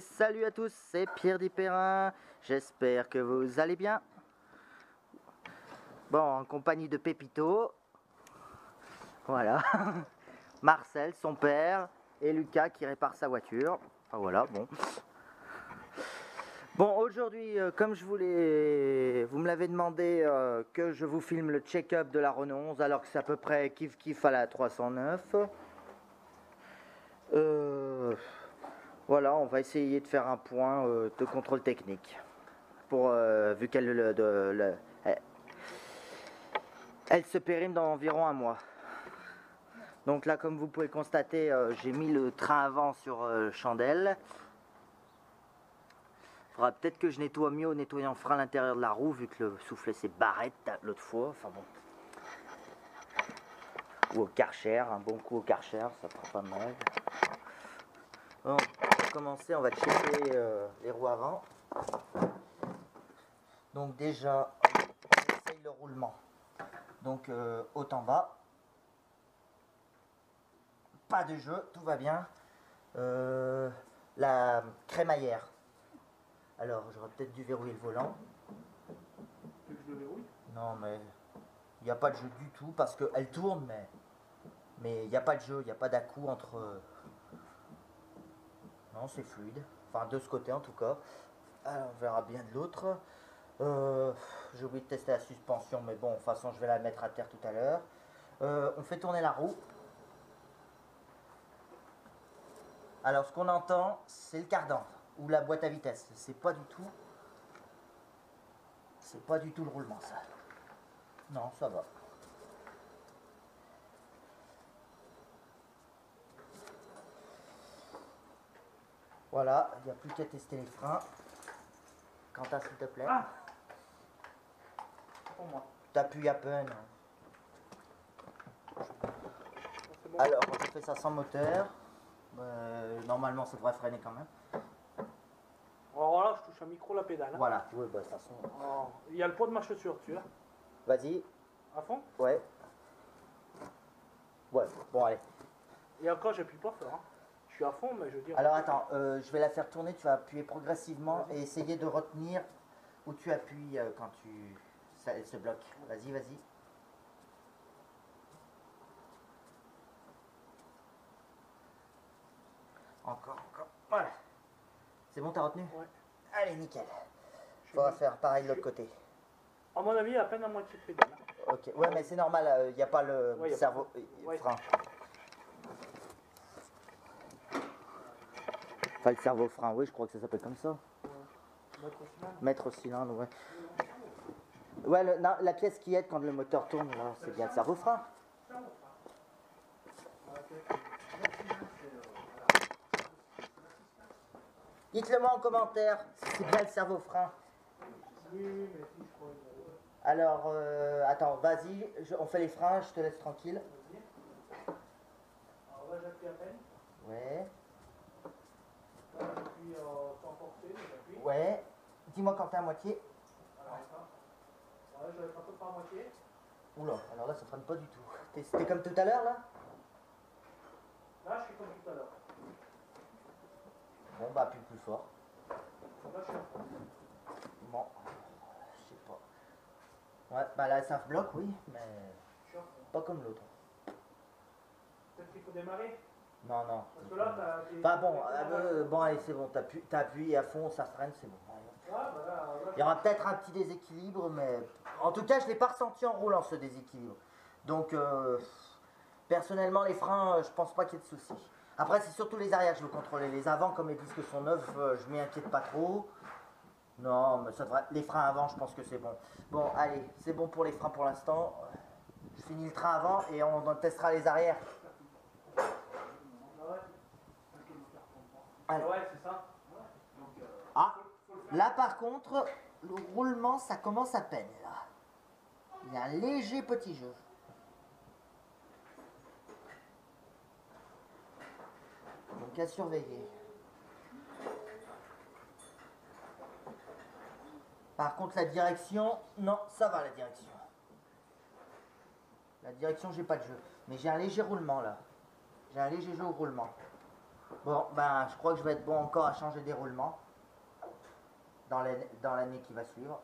Salut à tous, c'est Pierre Dipérin. J'espère que vous allez bien. Bon, en compagnie de Pépito. Voilà. Marcel, son père, et Lucas qui répare sa voiture. Ah, voilà, bon. Bon, aujourd'hui, euh, comme je voulais, vous me l'avez demandé euh, que je vous filme le check-up de la Renault 11, alors que c'est à peu près kiff kiff à la 309. Euh, voilà, on va essayer de faire un point euh, de contrôle technique. Pour, euh, vu qu'elle le- elle, se périme dans environ un mois. Donc là, comme vous pouvez constater, euh, j'ai mis le train avant sur chandelle. Faudra peut-être que je nettoie mieux en nettoyant frein à l'intérieur de la roue, vu que le soufflet s'est barrette l'autre fois. Enfin bon. Ou au karcher, un bon coup au karcher, ça fera pas mal. Commencer, on va checker euh, les roues avant. Donc déjà, on essaye le roulement. Donc euh, haut en bas. Pas de jeu, tout va bien. Euh, la crémaillère. Alors, j'aurais peut-être dû verrouiller le volant. Tu veux que je le verrouille? Non, mais il n'y a pas de jeu du tout parce qu'elle tourne, mais mais il n'y a pas de jeu, il n'y a pas d'à-coup entre. Non, c'est fluide. Enfin, de ce côté en tout cas. Alors, on verra bien de l'autre. Euh, J'ai oublié de tester la suspension, mais bon, de toute façon, je vais la mettre à terre tout à l'heure. Euh, on fait tourner la roue. Alors, ce qu'on entend, c'est le cardan ou la boîte à vitesse. C'est pas du tout. C'est pas du tout le roulement, ça. Non, ça va. Voilà, il n'y a plus qu'à tester les freins. Quentin, s'il te plaît. Ah Pour moi. T'appuies à peine. Bon. Alors, on fait ça sans moteur. Euh, normalement, ça devrait freiner quand même. Alors là, je touche un micro la pédale. hein. Voilà, oui, bah, de toute façon. Oh, Il y a le poids de ma chaussure, tu vois Vas-y, À fond? Ouais. Ouais, bon, allez. Et encore, j'appuie pas fort. hein. Je suis à fond, mais je veux dire. Alors attends, euh, je vais la faire tourner, tu vas appuyer progressivement et essayer de retenir où tu appuies euh, quand tu... ça elle se bloque. Vas-y, vas-y. Encore, encore. Voilà. C'est bon, t'as retenu Ouais. Allez, nickel. On va faire pareil de l'autre côté. À mon avis, à peine à moitié de pédale. Ok, ouais, mais c'est normal, il n'y a pas le Ouais, y a cerveau... pas- euh, Ouais. frein. Enfin, le cerveau frein, oui, je crois que ça s'appelle comme ça. Au cylindre, ouais. Ouais, le- non, la pièce qui aide quand le moteur tourne, là, c'est bien le cerveau frein. Dites-le moi en commentaire si c'est bien le cerveau frein. Alors, euh, attends, vas-y, on fait les freins, je te laisse tranquille. Ouais, Sans forcer, ouais. Dis-moi quand t'es à moitié. Je vais être peu à moitié. Oula, alors là, ça freine pas du tout. T'es- C'était comme tout à l'heure, là? Là, je suis comme tout à l'heure. Bon, bah, appuie plus fort. Là, je suis à fond. Bon, je sais pas. Ouais, bah là, ça bloque, oui, mais Je suis pas comme l'autre. Peut-être qu'il faut démarrer? Non, non. Parce que là, t'as. Bah bon, euh, bon, allez, c'est bon, t'appuies à fond, ça freine, c'est bon. Ouais, bah Il y aura peut-être un petit déséquilibre, mais en tout cas, je l'ai pas ressenti en roulant ce déséquilibre. Donc, euh, personnellement, les freins, euh, je pense pas qu'il y ait de soucis. Après, c'est surtout les arrières que je veux contrôler. Les avant, comme les disques sont neufs, je m'y inquiète pas trop. Non, mais ça devrait... les freins avant, je pense que c'est bon. Bon, allez, c'est bon pour les freins pour l'instant. Je finis le train avant et on en testera les arrières. Ah ouais. Ah ouais, c'est ça. Donc, euh, Ah, là par contre, le roulement, ça commence à peine, là. Il y a un léger petit jeu. Donc à surveiller. Par contre, la direction, non, ça va la direction. La direction, j'ai pas de jeu. Mais j'ai un léger roulement là. J'ai un léger jeu au roulement. Bon, ben, je crois que je vais être bon encore à changer des roulements dans l'année qui va suivre.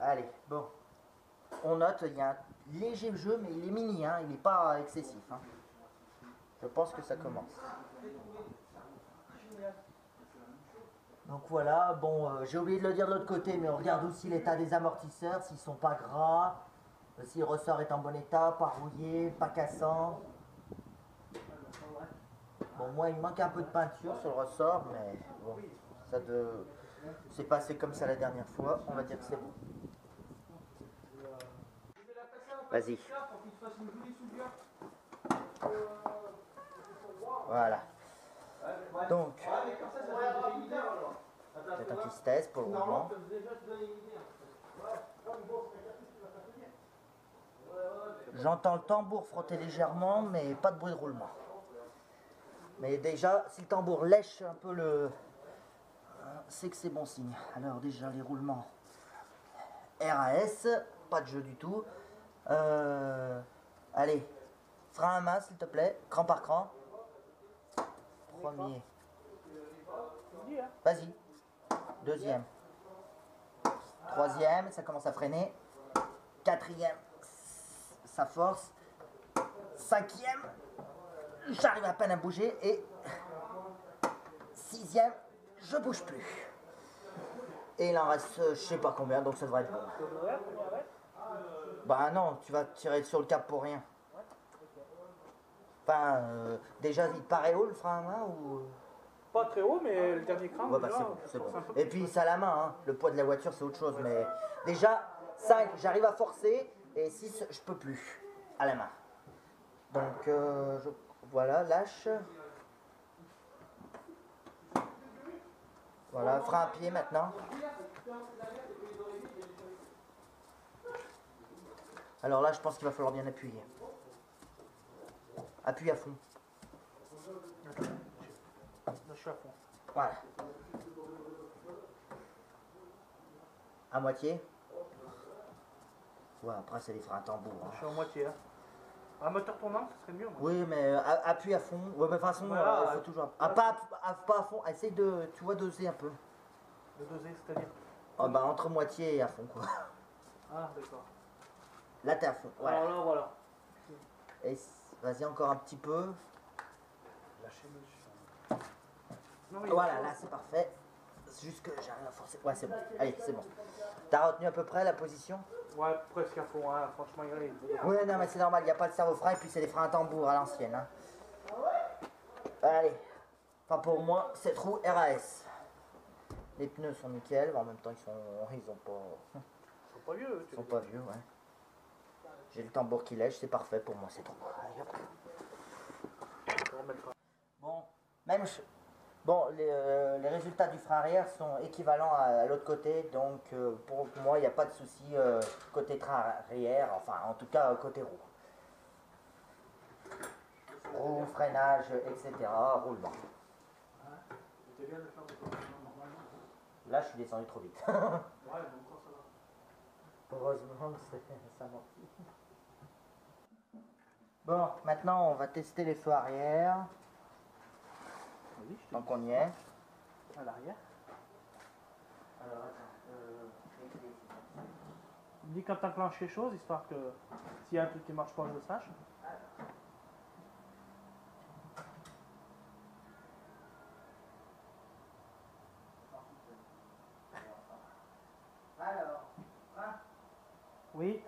Allez, bon. On note, il y a un léger jeu, mais il est mini, hein, il n'est pas excessif. hein. Je pense que ça commence. Donc voilà, bon, euh, j'ai oublié de le dire de l'autre côté, mais on regarde aussi l'état des amortisseurs, s'ils sont pas gras, si le ressort est en bon état, pas rouillé, pas cassant. Bon, moi, il manque un peu de peinture sur le ressort, mais bon, ça de... c'est passé comme ça la dernière fois, on va dire que c'est bon. Vas-y. Voilà. Donc, peut-être un petit test pour le roulement. J'entends le tambour frotter légèrement, mais pas de bruit de roulement. Mais déjà, si le tambour lèche un peu le... C'est que c'est bon signe. Alors déjà, les roulements RAS, pas de jeu du tout. Euh, allez, frein à main s'il te plaît, cran par cran. Premier. Vas-y. Deuxième. Troisième, ça commence à freiner. Quatrième, ça force. Cinquième, j'arrive à peine à bouger. Et sixième, je bouge plus. Et il en reste euh, je sais pas combien, donc ça devrait être bon. Bah non, tu vas tirer sur le cap pour rien. Enfin, euh, déjà, il paraît haut le frein à main ou... Pas très haut, mais le dernier cran, Ouais, bah c'est bon, Et puis ça à la main, hein. le poids de la voiture c'est autre chose, mais déjà 5, j'arrive à forcer, et 6, je peux plus, à la main. Donc euh, je- voilà, lâche. Voilà, frein à pied maintenant. Alors là, je pense qu'il va falloir bien appuyer. Appuie à fond. Là, je suis à fond. Voilà. À moitié. Ouais, après c'est les freins à tambour. hein. Je suis à moitié. Hein. Un moteur tournant, ce serait mieux. moi. Oui, mais euh, appuie à fond. Ouais, mais de toute façon, Voilà, euh, il faut euh, toujours. Ah, pas, à, pas à fond. Essaye de, tu vois, doser un peu. Le doser, c'est-à-dire. Ah, bah, entre moitié et à fond, quoi. Ah, d'accord. Là, t'es à fond. Voilà. Alors là, voilà. Et vas-y encore un petit peu. Lâchez monsieur. Non, mais Voilà, là, c'est parfait. C'est juste que j'arrive à forcer. Ouais, c'est bon. Allez, c'est bon. T'as retenu à peu près la position? Ouais, presque à fond. Hein. Franchement, il y a Oui, non, mais c'est normal, il n'y a pas de cerveau frein et puis c'est des freins à tambour à l'ancienne. hein. Allez, enfin pour moi, cette roue RAS. Les pneus sont nickel, mais en même temps ils sont, ils ont pas, Ils sont pas vieux. ils sont pas vieux, ouais. J'ai le tambour qui lèche, c'est parfait pour moi. Allez, hop. peux remettre un- Bon, même ch- bon, les, euh, les résultats du frein arrière sont équivalents à, l'autre côté, donc euh, pour moi il n'y a pas de souci euh, côté train arrière, enfin en tout cas côté roue. Roue, freinage, etc. Roulement. Là je suis descendu trop vite. Heureusement que ça. Bon, maintenant on va tester les feux arrière, Tant qu'on y est. à l'arrière. Alors attends, euh, Dis quand t'enclenches quelque chose, histoire que s'il y a un truc qui marche pas, je le sache. Alors, frein, Oui,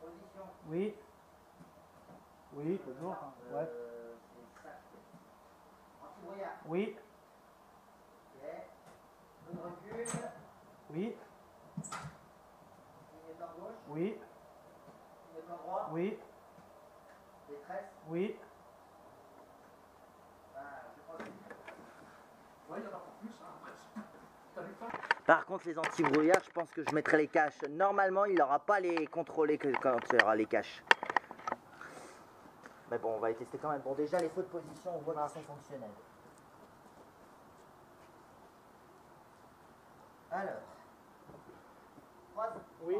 position. oui. Oui, toujours. hein. Ouais. Euh, c'est ça. Anti-brouillard. Oui, Ok. Bout de recul. oui, Clignotant gauche. oui, Clignotant droit. oui, Détresse. oui. Ah, je crois que- Ouais, il y en a pas plus, hein, presque. T'as vu ça Par les anti-brouillards, je pense que je mettrai les caches. Normalement, il n'aura pas les contrôlés que quand il y aura les caches. Mais bon, on va les tester quand même. Bon, déjà, les feux de position, on voit qu'ils sont fonctionnels. Alors. Oui,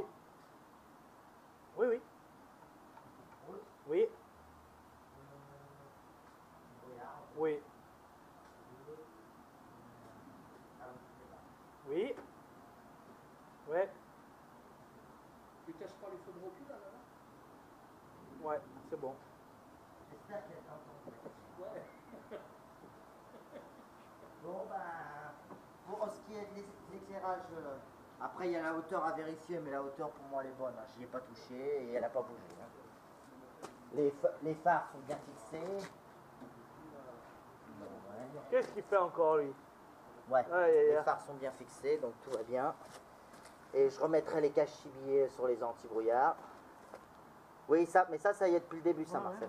morceau de rotule là, là Ouais, c'est bon. J'espère qu'elle t'entend. Ouais. Bon, bah, pour ce qui est de l'é- de l'éclairage, euh, après il y a la hauteur à vérifier, mais la hauteur pour moi elle est bonne. hein. J'y ai pas touché et elle a pas bougé. hein. Les, les phares sont bien fixés. Ouais. Qu'est-ce qu'il fait encore lui? Ouais, aïe, les phares sont bien fixés, donc tout va bien. Et je remettrai les caches chibillés sur les anti-brouillards. Oui, ça, mais ça, ça y est depuis le début, ça, Marcel.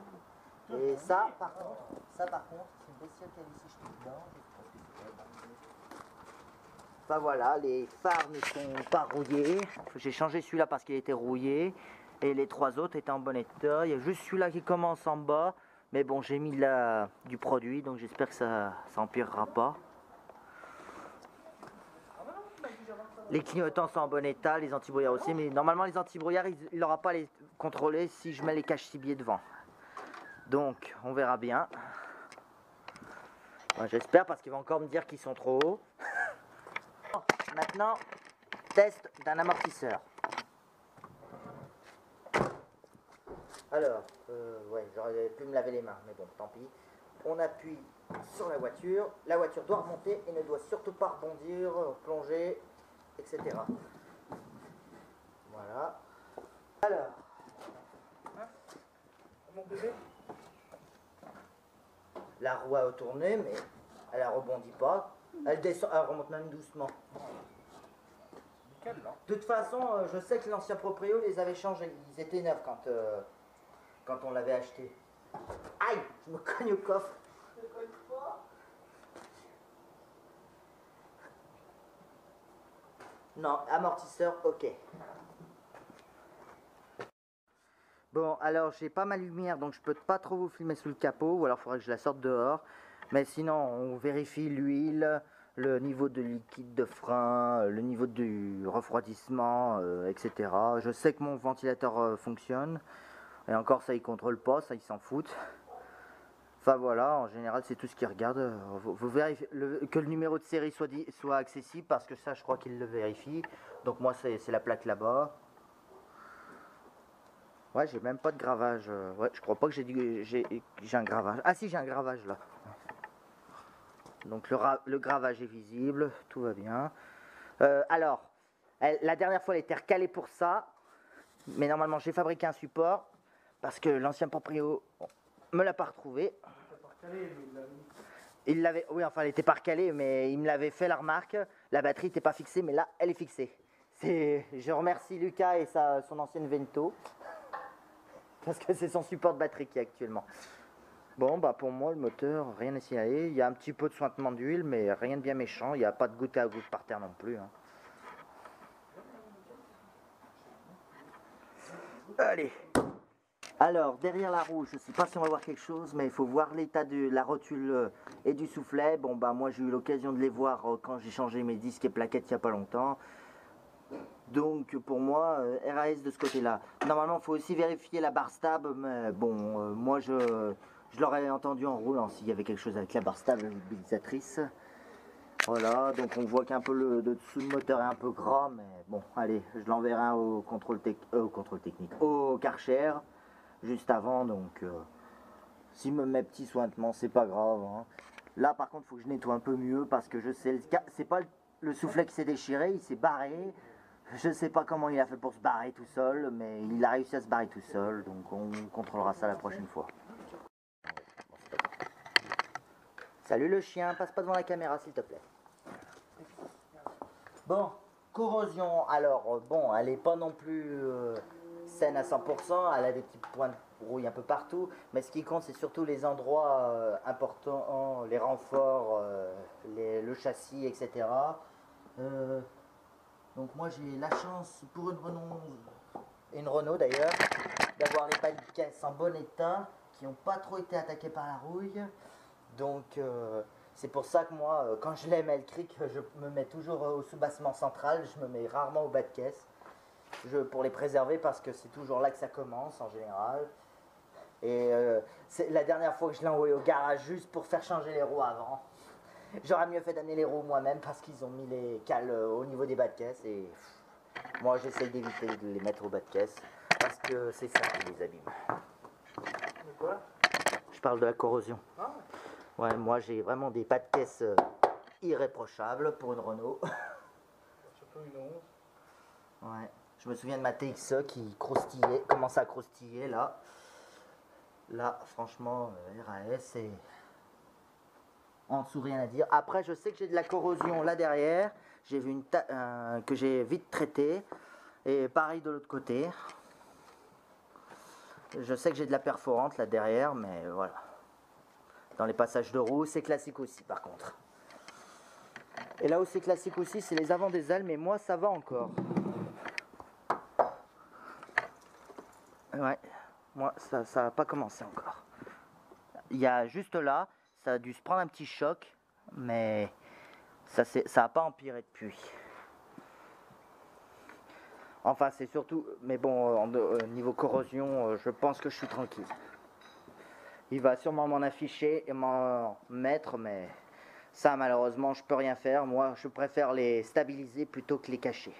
Et ça, par contre, ça, par contre, c'est une bestiole qu'il y a ici, je te dedans. je sais pas ce que c'est. Voilà, les phares ne sont pas rouillés. J'ai changé celui-là parce qu'il était rouillé. Et les trois autres étaient en bon état. Il y a juste celui-là qui commence en bas. Mais bon, j'ai mis du produit, donc j'espère que ça, ça pas. Les clignotants sont en bon état, les antibrouillards aussi, mais normalement les antibrouillards, il n'aura pas à les contrôler si je mets les caches cibiers devant. Donc, on verra bien. J'espère parce qu'il va encore me dire qu'ils sont trop hauts. Maintenant, test d'un amortisseur. Alors, euh, ouais, j'aurais pu me laver les mains, mais bon, tant pis. On appuie sur la voiture. La voiture doit remonter et ne doit surtout pas rebondir, plonger, etc. Voilà. Alors, Mon la roue a tourné, mais elle ne rebondit pas. Elle descend, elle remonte même doucement. Nickel là. De toute façon, euh, je sais que l'ancien proprio les avait changés. Ils étaient neufs quand, euh, quand on l'avait acheté. Aïe, je me cogne au coffre. Non, amortisseur, ok. Bon, alors j'ai pas ma lumière, donc je peux pas trop vous filmer sous le capot, ou alors il faudrait que je la sorte dehors. Mais sinon, on vérifie l'huile, le niveau de liquide de frein, euh, le niveau du refroidissement, euh, etc. Je sais que mon ventilateur euh, fonctionne. Et encore, ça, il contrôle pas, ça, il s'en fout. Enfin voilà, en général, c'est tout ce qu'il regarde. Euh, Vous, que le numéro de série soit, accessible, parce que ça, je crois qu'il le vérifie. Donc moi, c'est la plaque là-bas. Ouais, j'ai même pas de gravage. Ouais, je crois pas que j'ai un gravage. Ah si, j'ai un gravage là. Donc le, ra- le gravage est visible, tout va bien. Euh, alors, la dernière fois, elle était recalée pour ça. Mais normalement, j'ai fabriqué un support parce que l'ancien proprio me l'a pas retrouvé. Il l'avait, oui, enfin, elle était pas recalée, mais il me l'avait fait la remarque. La batterie n'était pas fixée, mais là, elle est fixée. Je remercie Lucas et son ancienne Vento parce que c'est son support de batterie qui est actuellement. Bon, bah pour moi, le moteur, rien à signaler. Il y a un petit peu de sointement d'huile, mais rien de bien méchant. Il n'y a pas de goutte à goutte par terre non plus. hein. Allez. Alors, derrière la roue, je ne sais pas si on va voir quelque chose, mais il faut voir l'état de la rotule euh, et du soufflet. Bon, bah moi j'ai eu l'occasion de les voir euh, quand j'ai changé mes disques et plaquettes il n'y a pas longtemps. Donc pour moi, euh, RAS de ce côté-là. Normalement, il faut aussi vérifier la barre stable, mais bon, moi je, je l'aurais entendu en roulant s'il y avait quelque chose avec la barre stable mobilisatrice. Voilà, donc on voit qu'un peu le de dessous le moteur est un peu gras, mais bon, allez, je l'enverrai au contrôle, tec- euh, au contrôle technique, au Karcher, juste avant, donc euh, s'il me met petit sointement, c'est pas grave. hein. Là, par contre, il faut que je nettoie un peu mieux parce que je sais, c'est pas le, le soufflet qui s'est déchiré, il s'est barré. Je sais pas comment il a fait pour se barrer tout seul, mais il a réussi à se barrer tout seul, donc on contrôlera ça la prochaine fois. Salut le chien, passe pas devant la caméra s'il te plaît. Bon, corrosion, alors bon, elle est pas non plus euh, saine à 100%, elle a des petits points de rouille un peu partout, mais ce qui compte c'est surtout les endroits euh, importants, les renforts, euh, le châssis, etc. Donc moi j'ai la chance pour une Renault, une Renault d'ailleurs, d'avoir les caisse en bon état, qui n'ont pas trop été attaqués par la rouille. Donc euh, c'est pour ça que moi, euh, quand je l'aime Elcric, je me mets toujours euh, au sous-bassement central, je me mets rarement au bas de caisse. Je, pour les préserver parce que c'est toujours là que ça commence en général. Et euh, c'est la dernière fois que je l'ai envoyé au garage juste pour faire changer les roues avant. J'aurais mieux fait d'amener les roues moi-même parce qu'ils ont mis les cales au niveau des bas de caisse et pff, moi j'essaye d'éviter de les mettre au bas de caisse. que c'est ça qui les abîme. De quoi? Je parle de la corrosion. Ah, Ouais, moi j'ai vraiment des pas de caisse euh, irréprochables pour une Renault. surtout une 11. Ouais. Je me souviens de ma TXE qui croustillait, commençait à croustiller là. Là, franchement, euh, RAS et en dessous rien à dire. Après, je sais que j'ai de la corrosion là derrière. J'ai vu une euh, que j'ai vite traitée. Et pareil de l'autre côté. Je sais que j'ai de la perforante là derrière, mais voilà. Dans les passages de roue, c'est classique aussi par contre. Et là où c'est classique aussi, c'est les avants des ailes, mais moi ça va encore. Ouais, moi ça n'a pas commencé encore. Il y a juste là, ça a dû se prendre un petit choc, mais ça n'a pas empiré depuis. Enfin, c'est surtout, mais bon, euh, niveau corrosion, euh, je pense que je suis tranquille. Il va sûrement m'en afficher et m'en mettre, mais ça, malheureusement, je peux rien faire. Moi, je préfère les stabiliser plutôt que les cacher.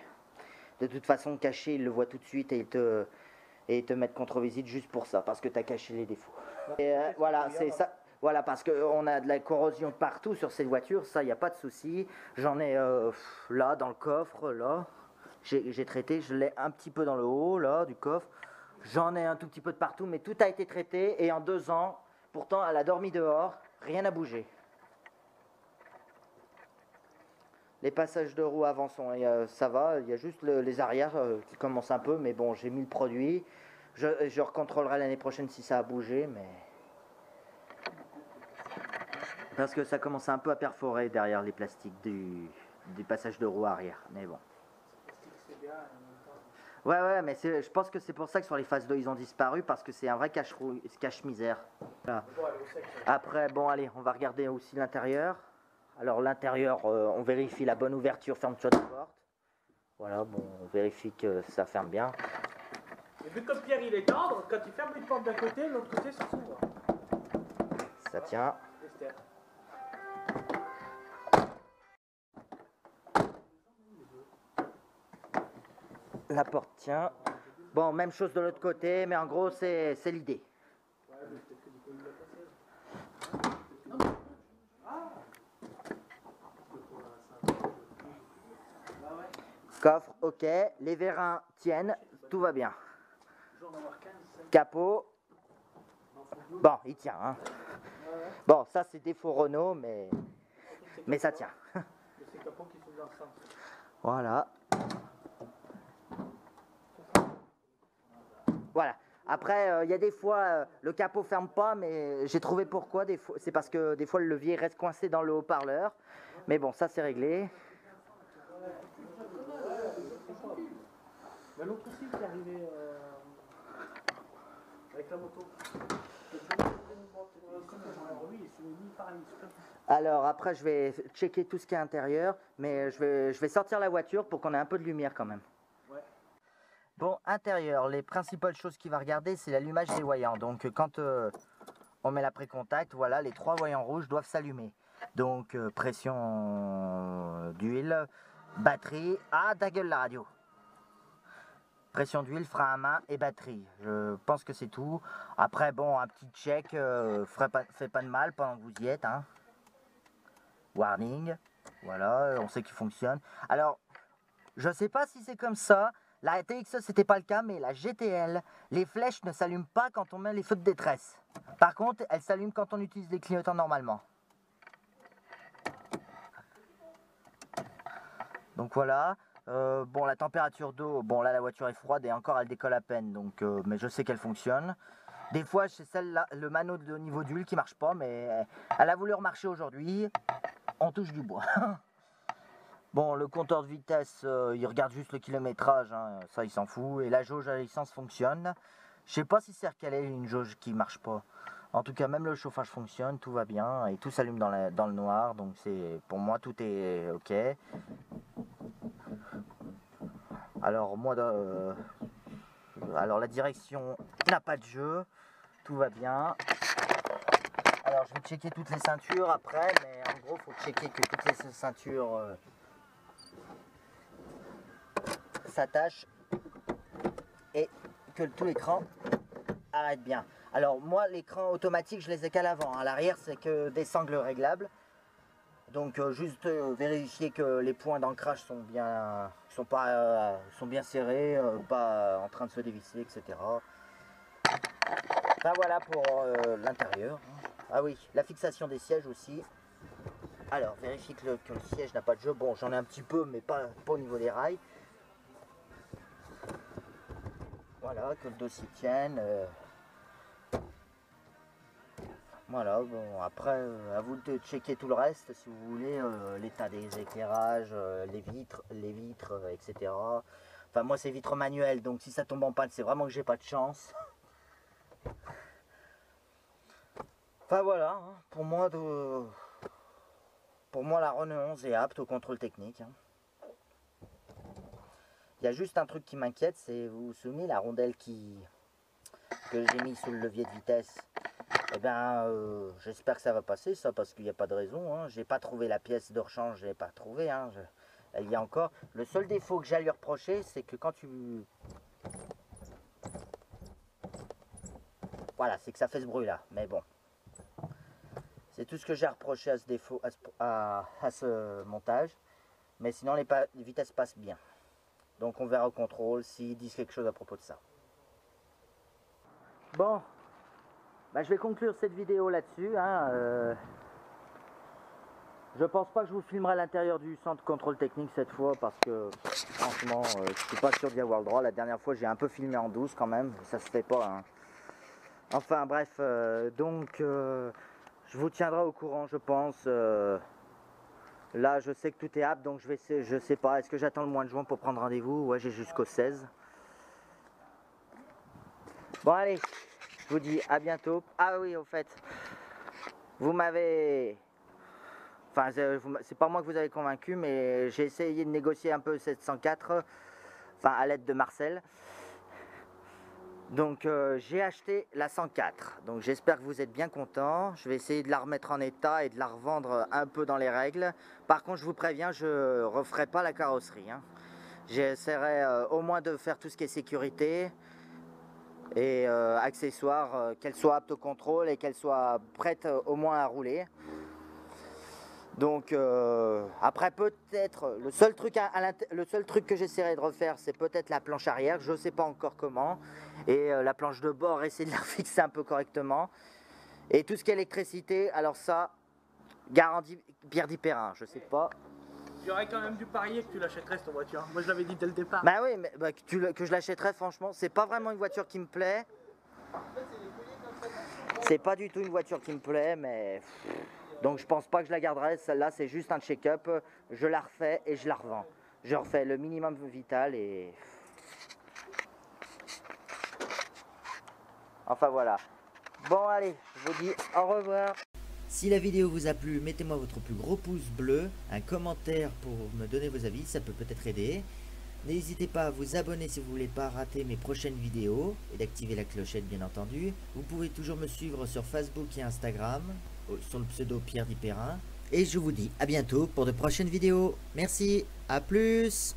De toute façon, cacher, il le voit tout de suite et il te, et il te met contre visite juste pour ça, parce que tu as caché les défauts. Et euh, voilà, c'est ça. Voilà, parce qu'on a de la corrosion partout sur cette voiture, ça, il n'y a pas de souci. J'en ai euh, là, dans le coffre, là. J'ai traité, je l'ai un petit peu dans le haut, là, du coffre. J'en ai un tout petit peu de partout, mais tout a été traité. Et en deux ans, pourtant, elle a dormi dehors, rien n'a bougé. Les passages de roues avant sont, a- ça va, il y a juste le- les arrières euh, qui commencent un peu, mais bon, j'ai mis le produit. Je, je recontrôlerai l'année prochaine si ça a bougé, mais. Parce que ça commence un peu à perforer derrière les plastiques du, du passage de roue arrière, mais bon. C'est bien, en même temps. Ouais, ouais, mais je pense que c'est pour ça que sur les phases 2 ils ont disparu, parce que c'est un vrai cache-misère. Voilà. Sec. ça. Après, bon, allez, on va regarder aussi l'intérieur. Alors, l'intérieur, euh, on vérifie la bonne ouverture, fermeture de porte. Voilà, bon, on vérifie que ça ferme bien. Et vu comme Pierre il est tendre, quand il ferme une porte d'un côté, l'autre côté ça s'ouvre. Ça tient. La porte tient. Bon, même chose de l'autre côté, mais en gros, c'est l'idée. Coffre, ok. Les vérins tiennent, tout va bien. J'en ai avoir 15, 5, Capot, bon, il tient. hein. Bon, ça, c'est défaut Renault, mais, mais ça tient. Mais c'est capot qui s'ouvre dans le sens. Voilà. Voilà. Après, euh, il y a des fois, euh, le capot ferme pas, mais j'ai trouvé pourquoi. Des fois, c'est parce que des fois, le levier reste coincé dans le haut-parleur. Mais bon, ça, c'est réglé. Mais l'autre aussi qui est arrivé euh, avec la moto. Alors, après, je vais checker tout ce qui est intérieur, mais je vais, je vais sortir la voiture pour qu'on ait un peu de lumière quand même. Bon, intérieur, les principales choses qu'il va regarder, c'est l'allumage des voyants. Donc, quand euh, on met la précontact, voilà, les trois voyants rouges doivent s'allumer. Donc, euh, pression euh, d'huile, batterie. Ah, ta gueule la radio. Pression d'huile, frein à main et batterie. Je pense que c'est tout. Après, bon, un petit check, euh, pas, fait pas de mal pendant que vous y êtes. Hein. Warning. Voilà, on sait qu'il fonctionne. Alors, je sais pas si c'est comme ça. La TXE, c'était pas le cas, mais la GTL, les flèches ne s'allument pas quand on met les feux de détresse. Par contre, elles s'allument quand on utilise les clignotants normalement. Donc voilà. Euh, bon, la température d'eau, bon là la voiture est froide et encore elle décolle à peine, donc euh, mais je sais qu'elle fonctionne. Des fois, c'est celle-là, le manot de niveau d'huile qui marche pas, mais elle a voulu remarcher aujourd'hui. On touche du bois. Bon, le compteur de vitesse, euh, il regarde juste le kilométrage, hein, ça il s'en fout. Et la jauge à l'essence fonctionne. Je sais pas si c'est recalé une jauge qui marche pas. En tout cas, même le chauffage fonctionne, tout va bien et tout s'allume dans, le noir. Donc c'est pour moi tout est ok. Alors moi, euh, alors la direction n'a pas de jeu, tout va bien. Alors je vais checker toutes les ceintures après, mais en gros faut checker que toutes les ceintures euh, s'attachent et que tout l'écran arrête bien. Alors moi, l'écran automatique, je les ai qu'à l'avant. À l'arrière, c'est que des sangles réglables. Donc euh, juste euh, vérifier que les points d'ancrage sont bien, sont pas, euh, sont bien serrés, pas en train de se dévisser, etc. Enfin voilà pour l'intérieur. Ah oui, la fixation des sièges aussi. Alors vérifier que le, siège n'a pas de jeu. Bon, j'en ai un petit peu, mais pas au niveau des rails. Voilà, que le dossier tienne. Voilà, bon, après, euh, à vous de checker tout le reste, si vous voulez, euh, l'état des éclairages, euh, les vitres, les vitres, etc. Enfin, moi, c'est vitres manuelles, donc si ça tombe en panne, c'est vraiment que j'ai pas de chance. Enfin, voilà, hein, pour moi, de... pour moi, la Renault 11 est apte au contrôle technique. Hein. Il y a juste un truc qui m'inquiète, c'est, vous vous souvenez, la rondelle qui que j'ai mis sous le levier de vitesse? Eh bien, euh, j'espère que ça va passer, ça, parce qu'il n'y a pas de raison. Hein. J'ai pas trouvé la pièce de rechange, je pas trouvé. Hein. Elle y a encore. Le seul défaut que j'ai à lui reprocher, c'est que quand tu... Voilà, c'est que ça fait ce bruit-là. Mais bon. C'est tout ce que j'ai reproché à ce défaut, à ce, montage. Mais sinon, les, les vitesses passent bien. Donc on verra au contrôle s'ils disent quelque chose à propos de ça. Bon, bah, je vais conclure cette vidéo là-dessus. Hein, euh. Je pense pas que je vous filmerai à l'intérieur du centre contrôle technique cette fois parce que franchement je euh, je suis pas sûr d'y avoir le droit. La dernière fois j'ai un peu filmé en douce quand même, ça se fait pas. Hein. Enfin bref, euh, donc je vous tiendrai au courant je pense. Là je sais que tout est apte donc je vais je sais pas, est-ce que j'attends le mois de juin pour prendre rendez-vous? Ouais j'ai jusqu'au 16. Bon allez, je vous dis à bientôt. Ah oui, au fait, vous m'avez... Enfin, c'est pas moi que vous avez convaincu, mais j'ai essayé de négocier un peu 704, enfin à l'aide de Marcel. Donc euh, j'ai acheté la 104, donc j'espère que vous êtes bien content. Je vais essayer de la remettre en état et de la revendre un peu dans les règles. Par contre je vous préviens, je referai pas la carrosserie. Hein. J'essaierai euh, au moins de faire tout ce qui est sécurité, et euh, accessoires, qu'elle soit apte au contrôle et qu'elle soit prête au moins à rouler. Donc après peut-être le seul truc le seul truc que j'essaierai de refaire c'est peut-être la planche arrière, je ne sais pas encore comment et la planche de bord essayer de la fixer un peu correctement et tout ce qui est électricité alors ça garantie Pierre Dipérin, je sais pas J'aurais quand même dû parier que tu l'achèterais cette voiture. Moi je l'avais dit dès le départ. Bah oui, mais bah, que, je l'achèterais franchement, c'est pas vraiment une voiture qui me plaît. C'est pas du tout une voiture qui me plaît, mais... Donc je pense pas que je la garderai, celle-là c'est juste un check-up, je la refais et je la revends. Je refais le minimum vital et... Enfin voilà. Bon allez, je vous dis au revoir. Si la vidéo vous a plu, mettez-moi votre plus gros pouce bleu, un commentaire pour me donner vos avis, ça peut peut-être aider. N'hésitez pas à vous abonner si vous voulez pas rater mes prochaines vidéos et d'activer la clochette bien entendu. Vous pouvez toujours me suivre sur Facebook et Instagram sur le pseudo Pierre Dipérin. Et je vous dis à bientôt pour de prochaines vidéos. Merci, à plus